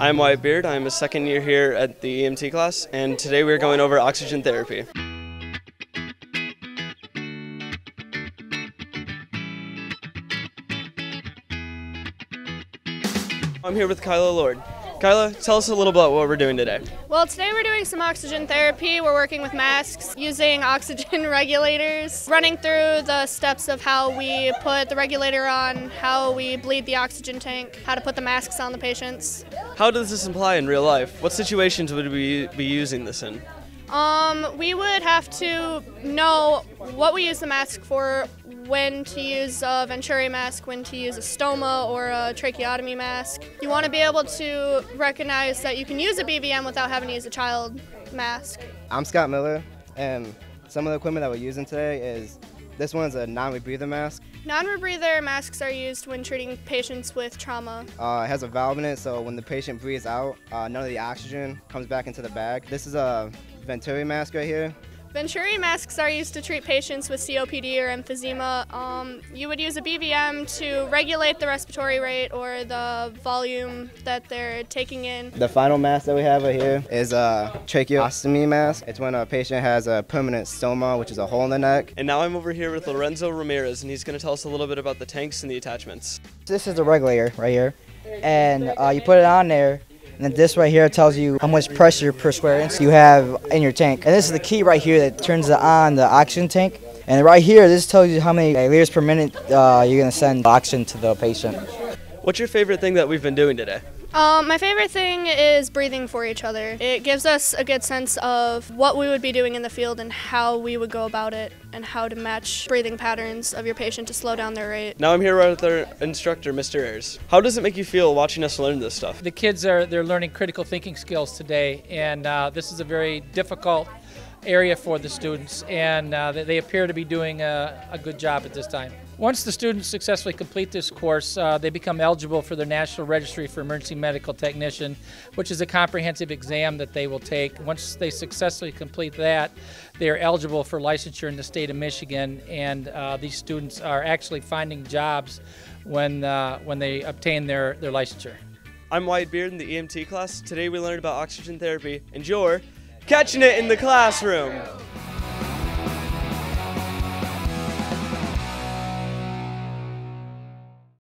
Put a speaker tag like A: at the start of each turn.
A: I'm Wyatt Beard. I'm a second year here at the EMT class, and today we're going over oxygen therapy. I'm here with Kyla Lord. Kyla, tell us a little about what we're doing today.
B: Well, today we're doing some oxygen therapy. We're working with masks, using oxygen regulators, running through the steps of how we put the regulator on, how we bleed the oxygen tank, how to put the masks on the patients.
A: How does this apply in real life? What situations would we be using this in?
B: Um, we would have to know what we use the mask for, when to use a Venturi mask, when to use a stoma or a tracheotomy mask. You want to be able to recognize that you can use a BVM without having to use a child mask.
C: I'm Scott Miller, and some of the equipment that we're using today is this one's a non-rebreather mask.
B: Non-rebreather masks are used when treating patients with trauma.
C: Uh, it has a valve in it, so when the patient breathes out, uh, none of the oxygen comes back into the bag. This is a Venturi mask right here.
B: Venturi masks are used to treat patients with COPD or emphysema. Um, you would use a BVM to regulate the respiratory rate or the volume that they're taking in.
C: The final mask that we have right here is a tracheostomy mask. It's when a patient has a permanent stoma, which is a hole in the neck.
A: And now I'm over here with Lorenzo Ramirez, and he's going to tell us a little bit about the tanks and the attachments.
D: This is the regulator right here, and uh, you put it on there, and then this right here tells you how much pressure per square inch you have in your tank. And this is the key right here that turns on the oxygen tank. And right here, this tells you how many liters per minute uh, you're going to send oxygen to the patient.
A: What's your favorite thing that we've been doing today?
B: Um, my favorite thing is breathing for each other. It gives us a good sense of what we would be doing in the field and how we would go about it and how to match breathing patterns of your patient to slow down their rate.
A: Now I'm here with our instructor, Mr. Ayers. How does it make you feel watching us learn this stuff?
E: The kids are they're learning critical thinking skills today, and uh, this is a very difficult area for the students, and uh, they appear to be doing a, a, good job at this time. Once the students successfully complete this course, uh, they become eligible for the National Registry for Emergency Medical Technician, which is a comprehensive exam that they will take. Once they successfully complete that, they are eligible for licensure in the state of Michigan, and uh, these students are actually finding jobs when, uh, when they obtain their, their licensure.
A: I'm Wyatt Beard in the EMT class. Today we learned about oxygen therapy, and you're catching it in the classroom.